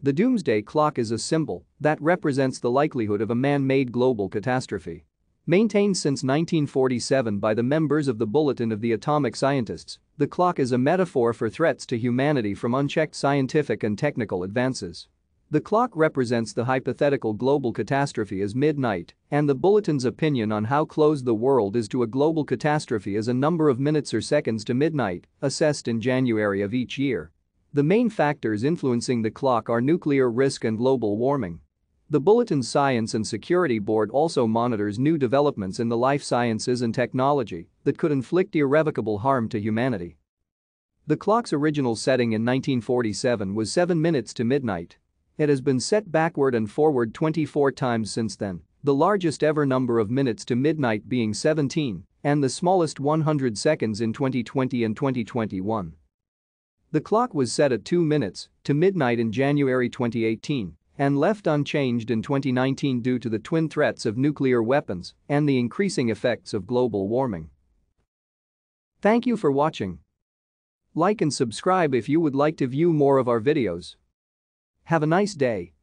The doomsday clock is a symbol that represents the likelihood of a man-made global catastrophe. Maintained since 1947 by the members of the Bulletin of the Atomic Scientists, the clock is a metaphor for threats to humanity from unchecked scientific and technical advances. The clock represents the hypothetical global catastrophe as midnight, and the bulletin's opinion on how close the world is to a global catastrophe is a number of minutes or seconds to midnight, assessed in January of each year. The main factors influencing the clock are nuclear risk and global warming. The Bulletin Science and Security Board also monitors new developments in the life sciences and technology that could inflict irrevocable harm to humanity. The clock's original setting in 1947 was 7 minutes to midnight. It has been set backward and forward 24 times since then, the largest ever number of minutes to midnight being 17 and the smallest 100 seconds in 2020 and 2021. The clock was set at 2 minutes to midnight in January 2018 and left unchanged in 2019 due to the twin threats of nuclear weapons and the increasing effects of global warming. Thank you for watching. Like and subscribe if you would like to view more of our videos. Have a nice day.